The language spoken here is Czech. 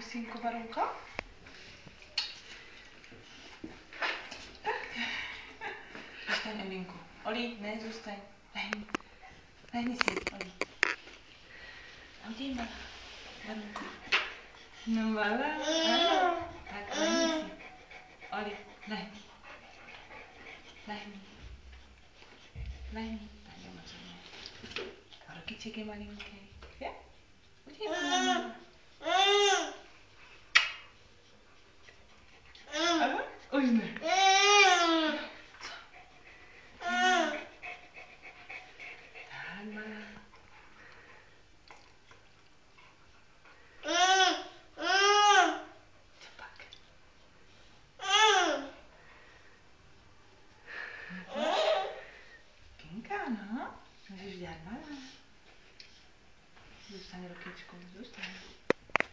synku Barunko? Tak. Zůstaň, Eminku. Oli, ne, zůstaň. Lehni. Lehni si, Oli. Oli, malá. Barunko. No malá, ano. Tak, lehni si. Oli, lehni. Lehni. Lehni. Tak jdeme co ne. Rukiček je malinký. Je? Udělej, malá. Tak, malá. Co pak? Pinka, no. Můžeš dělat malá. Zůstaň rukičkou, zůstaň.